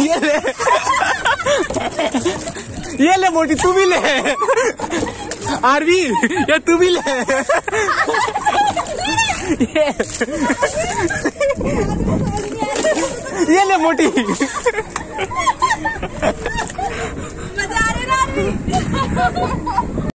ये ले। ये ले मोटी, तू भी ले। आरवी ये तू भी ले। ये। ले मोटी। मज़ा आ रही